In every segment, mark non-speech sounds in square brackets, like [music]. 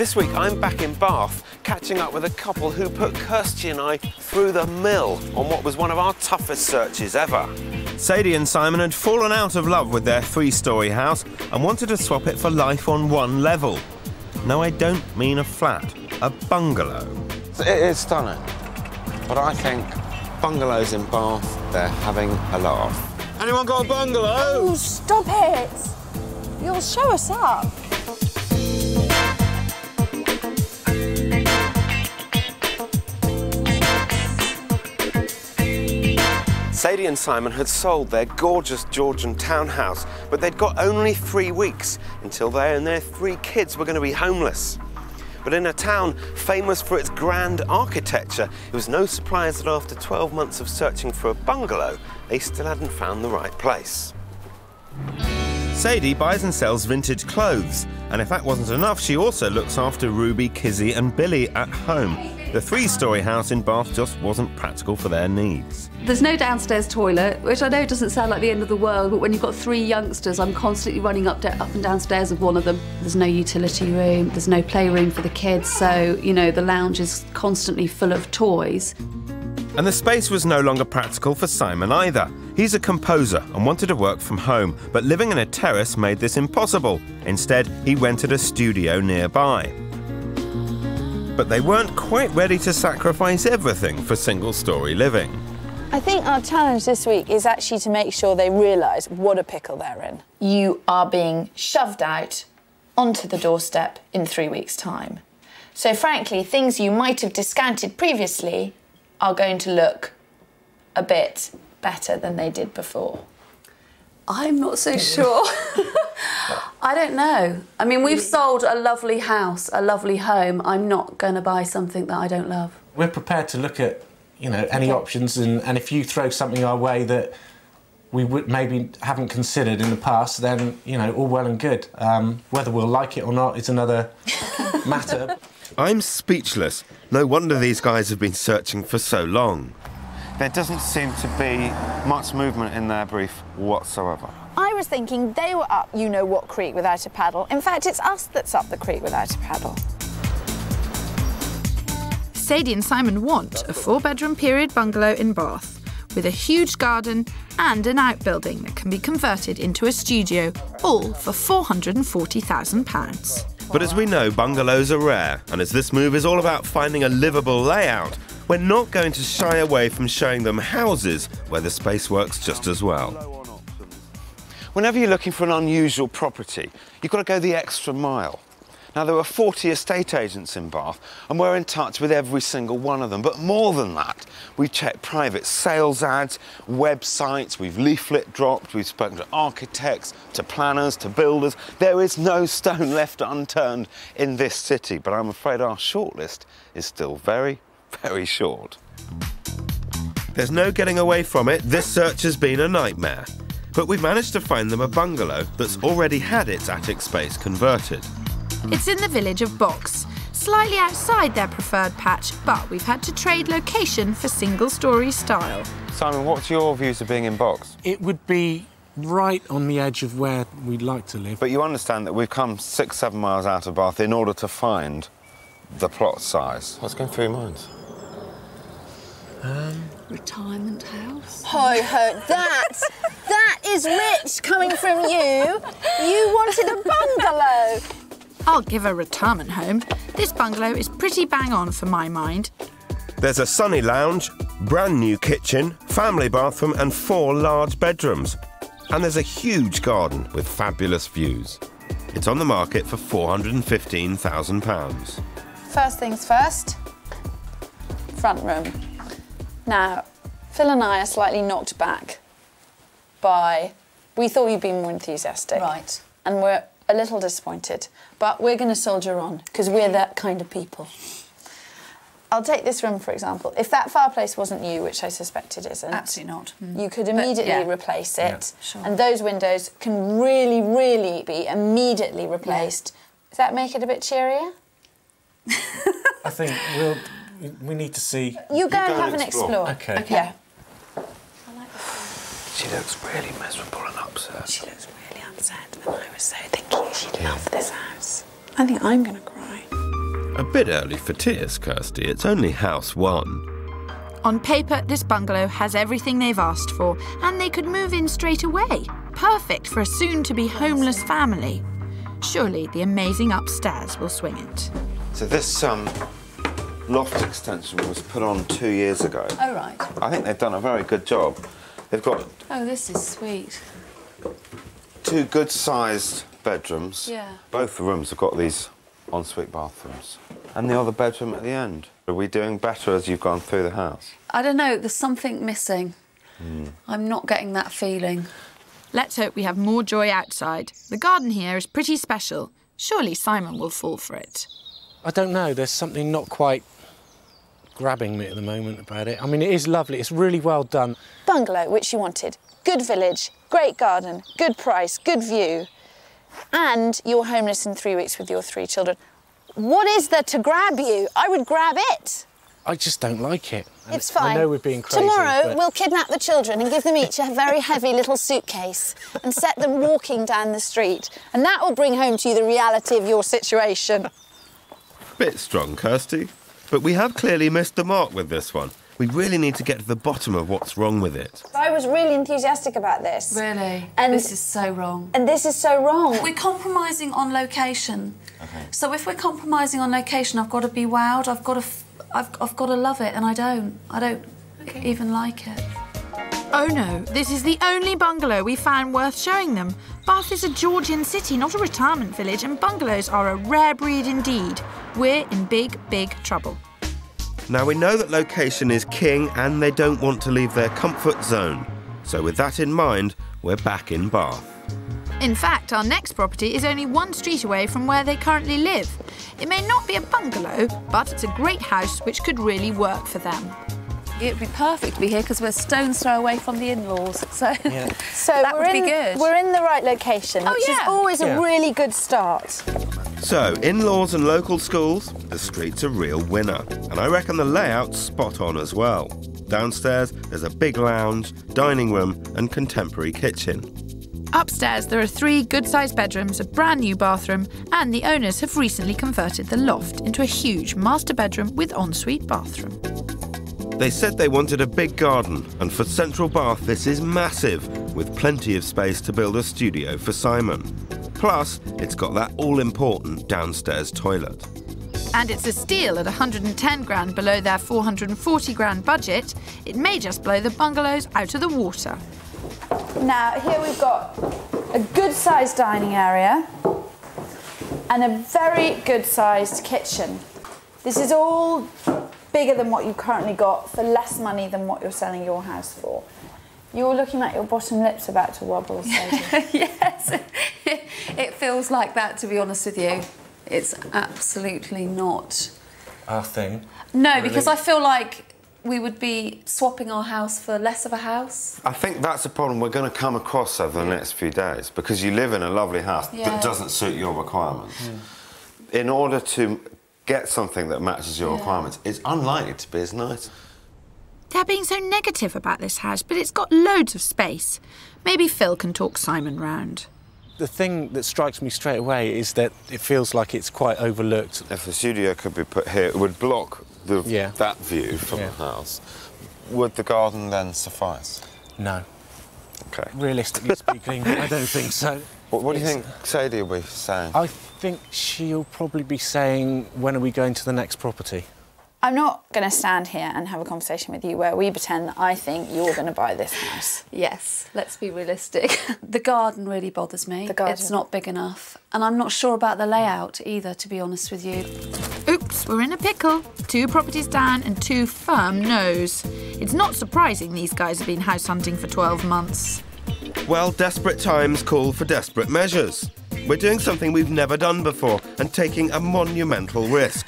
This week I'm back in Bath, catching up with a couple who put Kirstie and I through the mill on what was one of our toughest searches ever. Sadie and Simon had fallen out of love with their three-storey house and wanted to swap it for life on one level. No, I don't mean a flat, a bungalow. It is stunning, but I think bungalows in Bath, they're having a laugh. Anyone got a bungalow? Oh, stop it! You'll show us up. Sadie and Simon had sold their gorgeous Georgian townhouse, but they'd got only three weeks until they and their three kids were going to be homeless. But in a town famous for its grand architecture, it was no surprise that after 12 months of searching for a bungalow, they still hadn't found the right place. Sadie buys and sells vintage clothes, and if that wasn't enough, she also looks after Ruby, Kizzy, and Billy at home. The three story house in Bath just wasn't practical for their needs. There's no downstairs toilet, which I know doesn't sound like the end of the world, but when you've got three youngsters, I'm constantly running up, up and downstairs with one of them. There's no utility room, there's no playroom for the kids, so, you know, the lounge is constantly full of toys. And the space was no longer practical for Simon either. He's a composer and wanted to work from home, but living in a terrace made this impossible. Instead, he rented a studio nearby but they weren't quite ready to sacrifice everything for single story living. I think our challenge this week is actually to make sure they realise what a pickle they're in. You are being shoved out onto the doorstep in three weeks' time. So, frankly, things you might have discounted previously are going to look a bit better than they did before. I'm not so sure. [laughs] I don't know. I mean, we've sold a lovely house, a lovely home. I'm not going to buy something that I don't love. We're prepared to look at, you know, any options, and, and if you throw something our way that we would maybe haven't considered in the past, then you know, all well and good. Um, whether we'll like it or not is another [laughs] matter. I'm speechless. No wonder these guys have been searching for so long. There doesn't seem to be much movement in their brief whatsoever. I was thinking they were up you know what creek without a paddle. In fact, it's us that's up the creek without a paddle. Sadie and Simon want a four bedroom period bungalow in Bath with a huge garden and an outbuilding that can be converted into a studio, all for £440,000. But as we know, bungalows are rare, and as this move is all about finding a livable layout, we're not going to shy away from showing them houses where the space works just as well. Whenever you're looking for an unusual property, you've got to go the extra mile. Now, there were 40 estate agents in Bath, and we're in touch with every single one of them. But more than that, we've checked private sales ads, websites, we've leaflet dropped, we've spoken to architects, to planners, to builders. There is no [laughs] stone left unturned in this city, but I'm afraid our shortlist is still very, very short. There's no getting away from it. This search has been a nightmare. But we've managed to find them a bungalow that's already had its attic space converted. It's in the village of Box, slightly outside their preferred patch, but we've had to trade location for single story style. Simon, what's your views of being in Box? It would be right on the edge of where we'd like to live. But you understand that we've come six, seven miles out of Bath in order to find the plot size. What's going through your mind? Um, Retirement house. Ho ho, that that is rich coming from you. You wanted a bungalow. I'll give a retirement home. This bungalow is pretty bang on for my mind. There's a sunny lounge, brand new kitchen, family bathroom, and four large bedrooms. And there's a huge garden with fabulous views. It's on the market for £415,000. First things first, front room. Now, Phil and I are slightly knocked back by. We thought you'd be more enthusiastic. Right. And we're a little disappointed. But we're going to soldier on because we're that kind of people. I'll take this room, for example. If that fireplace wasn't new, which I suspect it isn't, absolutely not. Mm. You could immediately yeah. replace it, yeah. sure. and those windows can really, really be immediately replaced. Yeah. Does that make it a bit cheerier? I think we'll. We need to see. You go, you and have an explore. Okay. okay. Yeah. She looks really miserable and upset. She looks really upset, and I was so thinking she'd love this house. I think I'm going to cry. A bit early for tears, Kirstie. It's only house one. On paper, this bungalow has everything they've asked for, and they could move in straight away. Perfect for a soon to be homeless family. Surely the amazing upstairs will swing it. So this um, loft extension was put on two years ago. Oh, right. I think they've done a very good job. They've got Oh, this is sweet. two good-sized bedrooms. Yeah. Both the rooms have got these ensuite bathrooms. And the other bedroom at the end. Are we doing better as you've gone through the house? I don't know, there's something missing. Hmm. I'm not getting that feeling. Let's hope we have more joy outside. The garden here is pretty special. Surely Simon will fall for it. I don't know. There's something not quite grabbing me at the moment about it. I mean, it is lovely. It's really well done. Bungalow, which you wanted. Good village, great garden, good price, good view. And you're homeless in three weeks with your three children. What is there to grab you? I would grab it. I just don't like it. And It's fine. I know we're being crazy. Tomorrow but we'll kidnap the children and give them each a very heavy little suitcase and set them walking down the street. And that will bring home to you the reality of your situation. Bit strong, Kirstie. But we have clearly missed the mark with this one. We really need to get to the bottom of what's wrong with it. I was really enthusiastic about this. Really? And- this is so wrong. And this is so wrong. We're compromising on location. Okay. So if we're compromising on location, I've got to be wowed. I've got to, f- I've, I've got to love it, and I don't. I don't even like it. Oh no, this is the only bungalow we found worth showing them. Bath is a Georgian city, not a retirement village, and bungalows are a rare breed indeed. We're in big, big trouble. Now we know that location is king and they don't want to leave their comfort zone. So with that in mind, we're back in Bath. In fact, our next property is only one street away from where they currently live. It may not be a bungalow, but it's a great house which could really work for them. It'd be perfect to be here because we're stone's throw away from the in-laws. [laughs] So So that we're would in, be good. We're in the right location, Oh, which yeah. is always Yeah. a really good start. So, in-laws and local schools, the street's a real winner. And I reckon the layout's spot on as well. Downstairs, there's a big lounge, dining room and contemporary kitchen. Upstairs, there are three good sized bedrooms, a brand new bathroom, and the owners have recently converted the loft into a huge master bedroom with ensuite bathroom. They said they wanted a big garden, and for Central Bath, this is massive, with plenty of space to build a studio for Simon. Plus, it's got that all important downstairs toilet. And it's a steal at 110 grand below their 440 grand budget. It may just blow the bungalows out of the water. Now, here we've got a good sized dining area and a very good sized kitchen. This is all bigger than what you currently got for less money than what you're selling your house for. You're looking like your bottom lip's about to wobble, Sadie. [laughs] yes, [laughs] it feels like that. To be honest with you, it's absolutely not. Our thing. No, because I feel like we would be swapping our house for less of a house. I think that's a problem we're going to come across over the next few days because you live in a lovely house Yeah. that doesn't suit your requirements. Hmm. In order to get something that matches your requirements, it's unlikely to be as nice. They're being so negative about this house, but it's got loads of space. Maybe Phil can talk Simon round. The thing that strikes me straight away is that it feels like it's quite overlooked. If the studio could be put here, it would block the, Yeah. that view from Yeah. the house. Would the garden then suffice? No. Okay. Realistically speaking, I don't think so. [laughs] What, what do you think Sadie will be saying? I think she'll probably be saying, when are we going to the next property? I'm not going to stand here and have a conversation with you where we pretend that I think you're going to buy this house. Yes, let's be realistic. [laughs] the garden really bothers me. The garden. It's not big enough. And I'm not sure about the layout either, to be honest with you. Oops, we're in a pickle. Two properties down and two firm no's. It's not surprising these guys have been house hunting for 12 months. Well, desperate times call for desperate measures. We're doing something we've never done before and taking a monumental risk.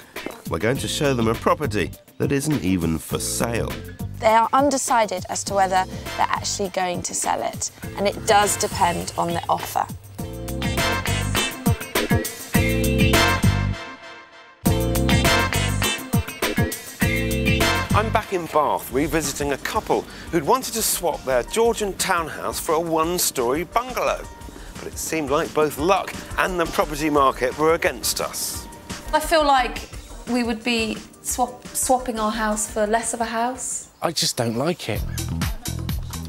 We're going to show them a property that isn't even for sale. They are undecided as to whether they're actually going to sell it, and it does depend on the offer. Back in Bath revisiting a couple who'd wanted to swap their Georgian townhouse for a one story bungalow. But it seemed like both luck and the property market were against us. I feel like we would be swap, swapping our house for less of a house? I just don't like it.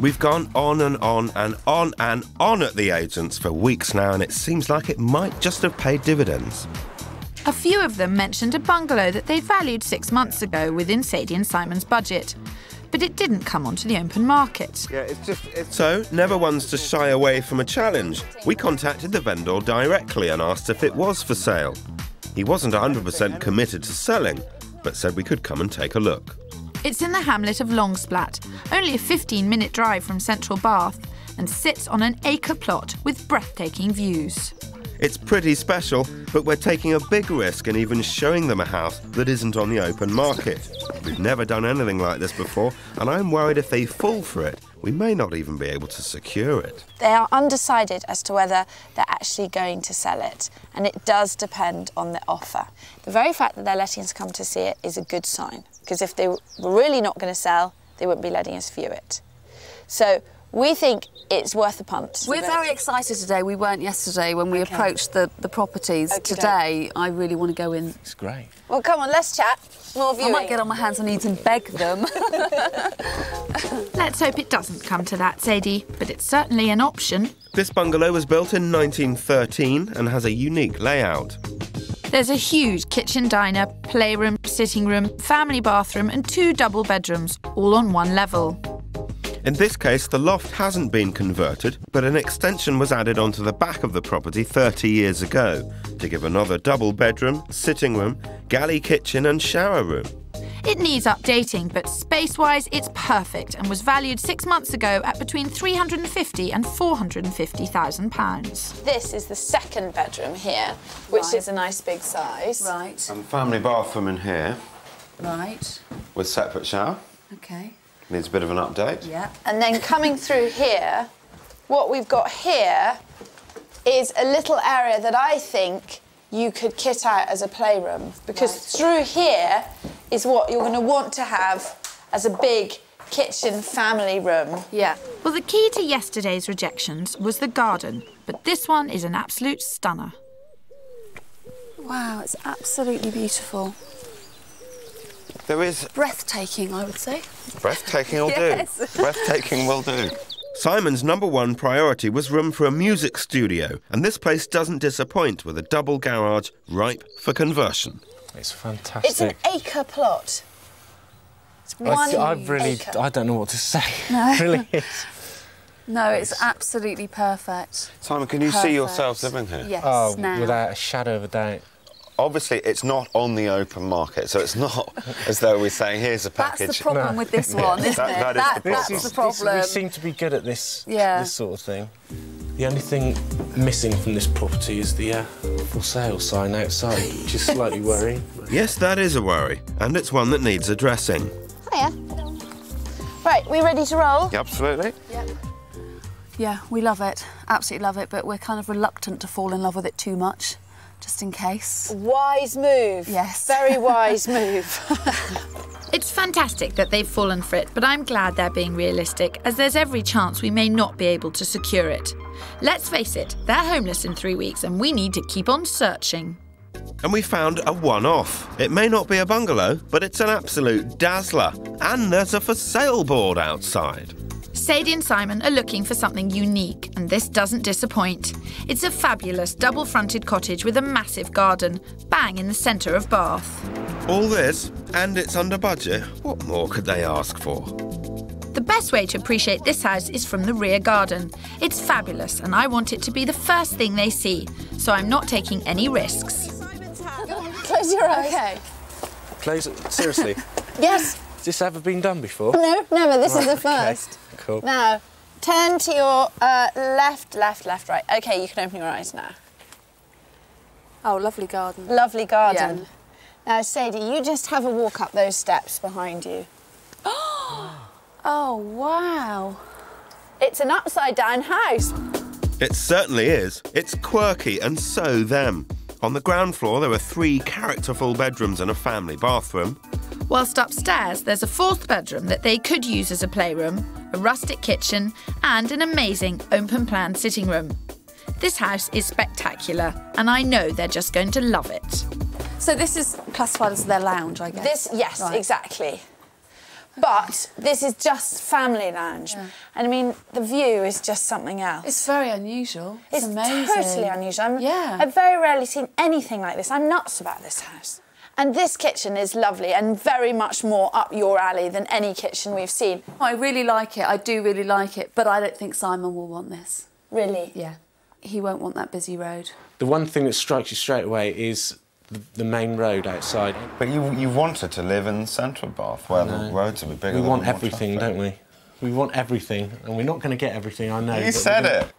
We've gone on and on and on and on at the agents for weeks now, and it seems like it might just have paid dividends. A few of them mentioned a bungalow that they'd valued six months ago within Sadie and Simon's budget. But it didn't come onto the open market. Yeah, it's just. It's... So, never one's to shy away from a challenge. We contacted the vendor directly and asked if it was for sale. He wasn't 100% committed to selling, but said we could come and take a look. It's in the hamlet of Longsplatt, only a 15 minute drive from central Bath, and sits on an acre plot with breathtaking views. It's pretty special, but we're taking a big risk in even showing them a house that isn't on the open market. We've never done anything like this before, and I'm worried if they fall for it, we may not even be able to secure it. They are undecided as to whether they're actually going to sell it, and it does depend on the offer. The very fact that they're letting us come to see it is a good sign, because if they were really not going to sell, they wouldn't be letting us view it. So we think it's worth a punt. We're very excited today. We weren't yesterday when we Okay. approached the, the properties. Okey-doke. Today, I really want to go in. It's great. Well, come on, let's chat. More I might get on my hands and knees and beg them. [laughs] Let's hope it doesn't come to that, Sadie, but it's certainly an option. This bungalow was built in 1913 and has a unique layout. There's a huge kitchen diner, playroom, sitting room, family bathroom, and two double bedrooms, all on one level. In this case, the loft hasn't been converted, but an extension was added onto the back of the property 30 years ago to give another double bedroom, sitting room, galley kitchen, and shower room. It needs updating, but space wise, it's perfect and was valued six months ago at between 350 and 450,000 pounds. This is the second bedroom here, which Right. is a nice big size. right, And family bathroom in here right. with separate shower. Okay. Needs a bit of an update. Yeah. And then coming through here, what we've got here is a little area that I think you could kit out as a playroom because through here is what you're going to want to have as a big kitchen family room. Yeah. Well, the key to yesterday's rejections was the garden, but this one is an absolute stunner. Wow, it's absolutely beautiful. There is Breathtaking, I would say. breathtaking will Yes. do. breathtaking will do. Simon's number one priority was room for a music studio, and this place doesn't disappoint with a double garage ripe for conversion. It's fantastic. It's an acre plot. It's I, one I really, acre. I don't know what to say. It [laughs] really is. No, it's absolutely perfect. Simon, can you see Perfect. yourselves living here? Yes, Oh, now. without a shadow of a doubt. Obviously, it's not on the open market, so it's not [laughs] as though we're saying, here's a package. That's the problem No. with this one, isn't That- it? that is the problem. that's the is- problem. we seem to be good at this, Yeah. this sort of thing. The only thing missing from this property is the uh, for sale sign outside, which is slightly [laughs] worrying. Yes, that is a worry, and it's one that needs addressing. Hiya. Right, we ready to roll? Absolutely. Yeah, we love it. Absolutely love it, but we're kind of reluctant to fall in love with it too much, just in case. Wise move. Yes. Very [laughs] wise move. It's fantastic that they've fallen for it, but I'm glad they're being realistic, as there's every chance we may not be able to secure it. Let's face it, they're homeless in three weeks, and we need to keep on searching. And we found a one off. It may not be a bungalow, but it's an absolute dazzler. And there's a for sale board outside. Sadie and Simon are looking for something unique, and this doesn't disappoint. It's a fabulous double fronted cottage with a massive garden, bang in the centre of Bath. All this, and it's under budget. What more could they ask for? The best way to appreciate this house is from the rear garden. It's fabulous, and I want it to be the first thing they see, so I'm not taking any risks. Close your eyes. Okay. Close it. seriously. [laughs] Yes. Has this ever been done before? No, never. This is the Okay, first. Cool. Now, turn to your uh, left, left, left, right. Okay, you can open your eyes now. Oh, lovely garden. Lovely garden. Yeah. Now, Sadie, you just have a walk up those steps behind you. [gasps] Oh, wow. It's an upside down house. It certainly is. It's quirky and so them. On the ground floor, there are three characterful bedrooms and a family bathroom. Whilst upstairs, there's a fourth bedroom that they could use as a playroom, a rustic kitchen, and an amazing open plan sitting room. This house is spectacular, and I know they're just going to love it. So this is classified as their lounge, I guess. This, yes, Right. exactly. But this is just family lounge. Yeah. And I mean, the view is just something else. It's very unusual. It's, It's amazing. totally unusual. I'm, Yeah. I've very rarely seen anything like this. I'm nuts about this house. And this kitchen is lovely and very much more up your alley than any kitchen we've seen. I really like it. I do really like it, but I don't think Simon will want this. Really? Yeah. He won't want that busy road. The one thing that strikes you straight away is the, the main road outside. But you you wanted to live in central Bath, where the roads would be bigger. We there'd want be everything, traffic. don't we? We want everything, and we're not going to get everything. I know. You said gonna- it.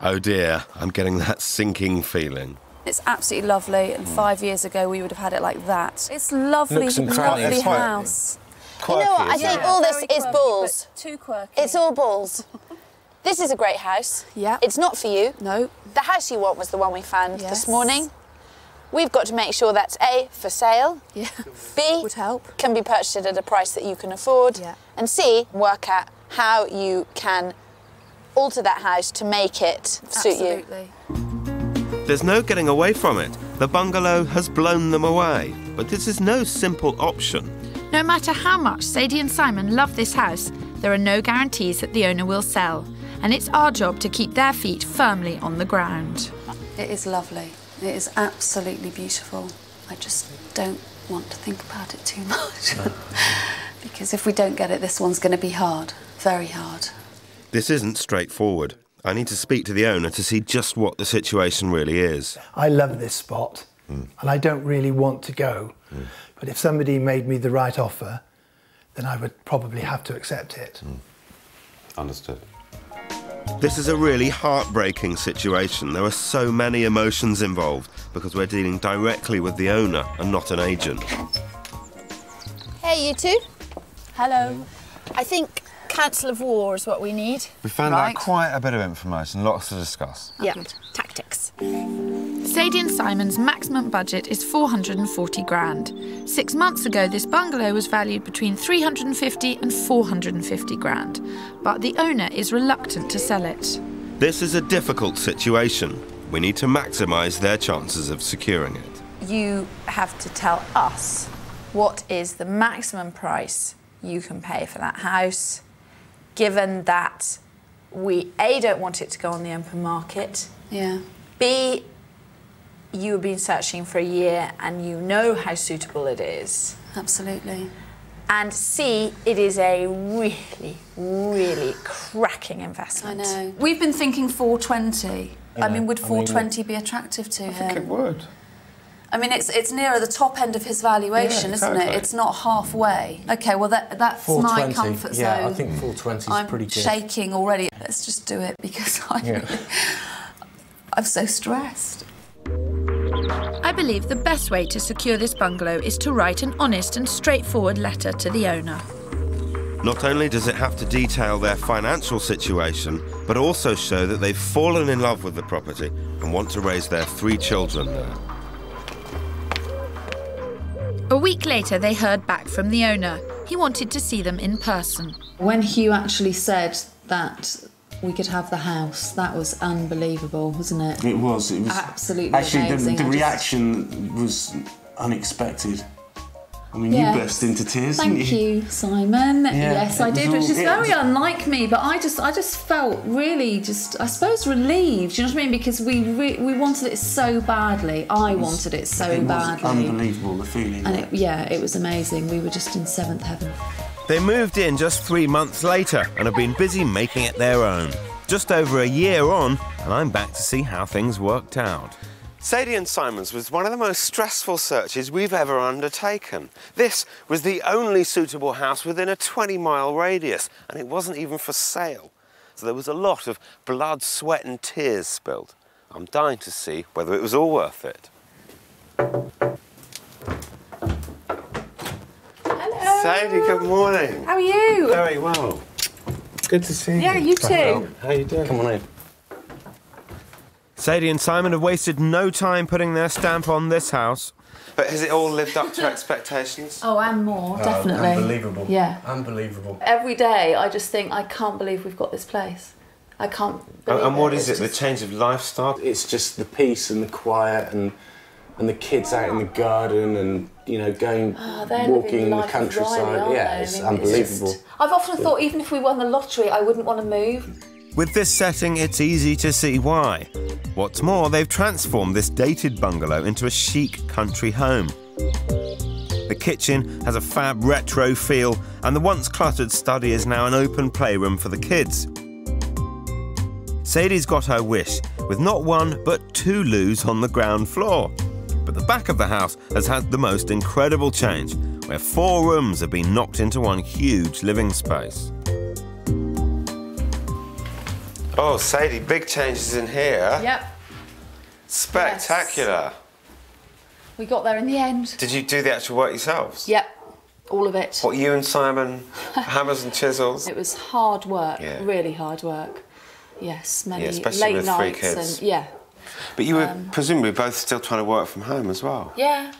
Oh dear, I'm getting that sinking feeling. It's absolutely lovely, and hmm. five years ago we would have had it like that. It's lovely, Nooks and crannies. lovely It's quite- house. You know what? I think it? all this Very is quirky, balls. Too quirky. It's all balls. this is a great house. Yeah. It's not for you. No. The house you want was the one we found Yes. this morning. We've got to make sure that's A, for sale, Yeah. B, [laughs] Would help. can be purchased at a price that you can afford, Yeah. and C, work out how you can alter that house to make it suit you. There's no getting away from it. The bungalow has blown them away. But this is no simple option. No matter how much Sadie and Simon love this house, there are no guarantees that the owner will sell. And it's our job to keep their feet firmly on the ground. It is lovely. It is absolutely beautiful. I just don't want to think about it too much. [laughs] because if we don't get it, this one's going to be hard. Very hard. This isn't straightforward. I need to speak to the owner to see just what the situation really is. I love this spot hmm. and I don't really want to go. Hmm. But if somebody made me the right offer, then I would probably have to accept it. Hmm. Understood. This is a really heartbreaking situation. There are so many emotions involved because we're dealing directly with the owner and not an agent. Hey, you two. Hello. I think Council of War is what we need. We found Right. out quite a bit of information, lots to discuss. Yeah, tactics. Sadie and Simon's maximum budget is 440 grand. Six months ago, this bungalow was valued between 350 and 450 grand, but the owner is reluctant to sell it. This is a difficult situation. We need to maximise their chances of securing it. You have to tell us what is the maximum price you can pay for that house, given that we A, don't want it to go on the open market, Yeah. B, you have been searching for a year and you know how suitable it is. Absolutely. And C, it is a really, really cracking investment. I know. We've been thinking 420. I mean, would I mean, 420 be attractive to him? I think It would. I mean, it's it's nearer the top end of his valuation, Yeah, isn't it? It's not halfway. Okay, well that that's my 420. comfort zone. Yeah, I think 420 is I'm pretty good. shaking already. Let's just do it because [laughs] I Yeah. I'm so stressed. I believe the best way to secure this bungalow is to write an honest and straightforward letter to the owner. Not only does it have to detail their financial situation, but also show that they've fallen in love with the property and want to raise their three children there. A week later, they heard back from the owner. He wanted to see them in person. When Hugh actually said that we could have the house, that was unbelievable, wasn't it? It was. It was Absolutely Actually, amazing. the, the just- reaction was unexpected. I mean, Yeah. you burst into tears, Thank didn't you? you, Simon. yes, I did, all- which is very was- unlike me. But I just, I just felt really, just, I suppose, relieved. Do you know what I mean? Because we, re- we wanted it so badly. I wanted it so it was badly, unbelievable, the feeling. and it, yeah, it was amazing. We were just in seventh heaven. They moved in just three months later and have been busy making it their own. Just over a year on, and I'm back to see how things worked out. Sadie and Simons was one of the most stressful searches we've ever undertaken. This was the only suitable house within a 20 mile radius, and it wasn't even for sale. So there was a lot of blood, sweat, and tears spilled. I'm dying to see whether it was all worth it. Hello. Sadie, good morning. How are you? Very well. Good to see you. Yeah, you too. How are you doing? Come on in. Sadie and Simon have wasted no time putting their stamp on this house. But has it all lived up to expectations? [laughs] Oh, and more, oh, definitely. Unbelievable. Yeah. Unbelievable. Every day, I just think I can't believe we've got this place. I can't. Believe And what it. is it? It's The change of lifestyle? It's just the peace and the quiet and and the kids out in the garden and you know going Oh, walking in the life Riley, countryside. aren't yeah, they? I it's mean, unbelievable. just- I've often thought even if we won the lottery, I wouldn't want to move. With this setting, it's easy to see why. What's more, they've transformed this dated bungalow into a chic country home. The kitchen has a fab retro feel, and the once cluttered study is now an open playroom for the kids. Sadie's got her wish, with not one but two loos on the ground floor. The back of the house has had the most incredible change, where four rooms have been knocked into one huge living space. Oh, Sadie, big changes in here. Yep. Spectacular. We got there in the end. Did you do the actual work yourselves? Yep. All of it. What, you and Simon, [laughs] hammers and chisels? It was hard work, Yeah. really hard work. Yes, many Yeah, late nights and yeah, But you were Um, presumably both still trying to work from home as well. yeah,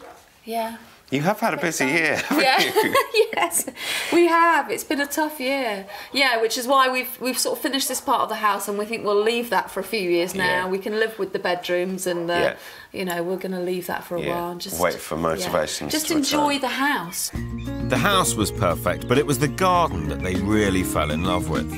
yeah. You have had a busy year. Yeah. you? [laughs] yes, we have. It's been a tough year. Yeah, which is why we've we've sort of finished this part of the house, and we think we'll leave that for a few years now. Yeah. We can live with the bedrooms, and uh, Yeah. you know we're going to leave that for a Yeah. while. And just Wait for yeah. motivations Just to enjoy return. the house. The house was perfect, but it was the garden that they really fell in love with.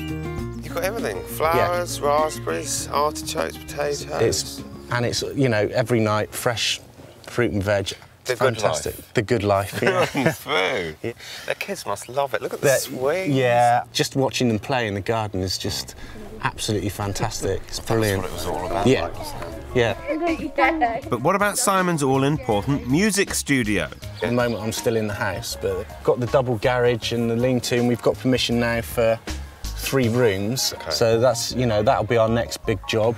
You've got everything flowers, raspberries, artichokes, potatoes. It's and it's you know every night fresh fruit and veg. The good Fantastic. life. The good life. Yeah. [laughs] Through. [laughs] The kids must love it. Look at the That- swing. Yeah, just watching them play in the garden is just absolutely fantastic. It's brilliant. That's what it was all about. Yeah. like. Yeah. [laughs] But what about Simon's all important music studio? At the moment, I'm still in the house, but got the double garage and the lean-to, and we've got permission now for three rooms. So that's you know that'll be our next big job.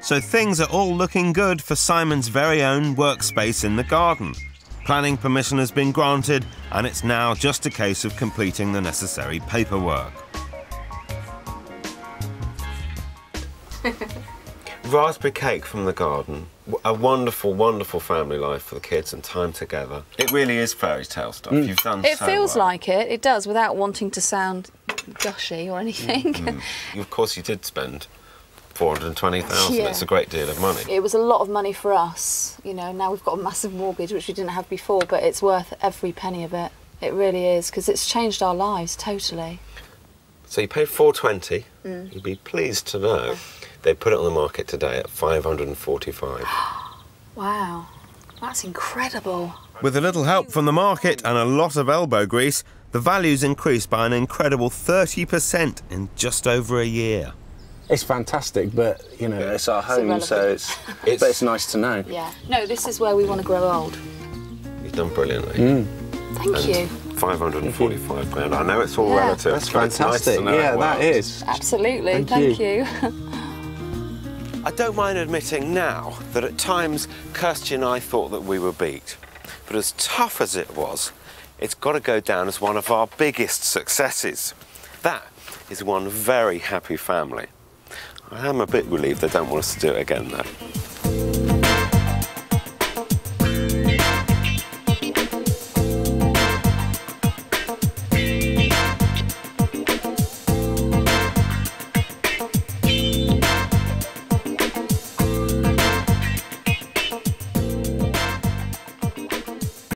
So things are all looking good for Simon's very own workspace in the garden. Planning permission has been granted, and it's now just a case of completing the necessary paperwork. [laughs] Raspberry cake from the garden. A wonderful, wonderful family life for the kids and time together. It really is fairy tale stuff. Mm. You've done It so feels well. like it. It does, without wanting to sound gushy or anything. Mm. Of course, you did spend 420,000. Yeah. It's a great deal of money. It was a lot of money for us. You know, now we've got a massive mortgage, which we didn't have before, but it's worth every penny of it. It really is, because it's changed our lives totally. So you paid 420. Mm. You'd be pleased to know they put it on the market today at 545. [gasps] Wow, that's incredible. With a little help from the market and a lot of elbow grease, the value's increased by an incredible 30% in just over a year. It's fantastic, but you know it's our home, so irrelevant. it's, but it's nice to know. [laughs] Yeah. No, this is where we want to grow old. You've done brilliantly. Mm. Thank And you. 545 grand. I know it's all Yeah. relative. That's but it's nice fantastic. yeah, it that well. is. Absolutely. Thank Thank, you. you. [laughs] I don't mind admitting now that at times Kirstie and I thought that we were beat. But as tough as it was, it's got to go down as one of our biggest successes. That is one very happy family. I am a bit relieved they don't want us to do it again though.